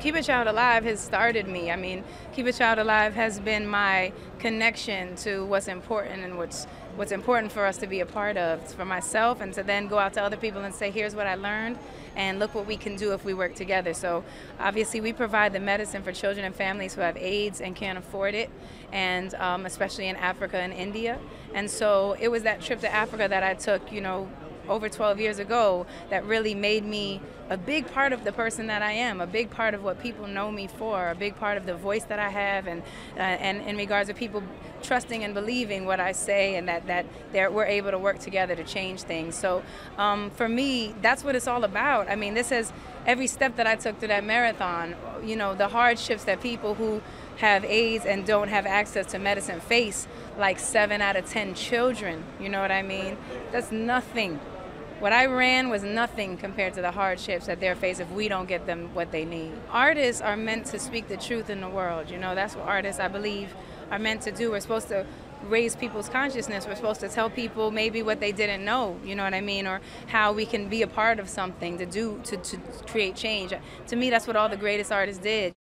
Keep a Child Alive has started me. I mean, Keep a Child Alive has been my connection to what's important and what's what's important for us to be a part of it's for myself and to then go out to other people and say here's what i learned and look what we can do if we work together so obviously we provide the medicine for children and families who have aids and can't afford it and um, especially in africa and india and so it was that trip to africa that i took you know over 12 years ago that really made me a big part of the person that I am, a big part of what people know me for, a big part of the voice that I have, and uh, and in regards to people trusting and believing what I say, and that that we're able to work together to change things. So um, for me, that's what it's all about. I mean, this is every step that I took through that marathon. You know, the hardships that people who have AIDS and don't have access to medicine face, like seven out of ten children. You know what I mean? That's nothing what I ran was nothing compared to the hardships that they're facing if we don't get them what they need. Artists are meant to speak the truth in the world. You know, that's what artists, I believe, are meant to do. We're supposed to raise people's consciousness. We're supposed to tell people maybe what they didn't know, you know what I mean, or how we can be a part of something to do to, to create change. To me, that's what all the greatest artists did.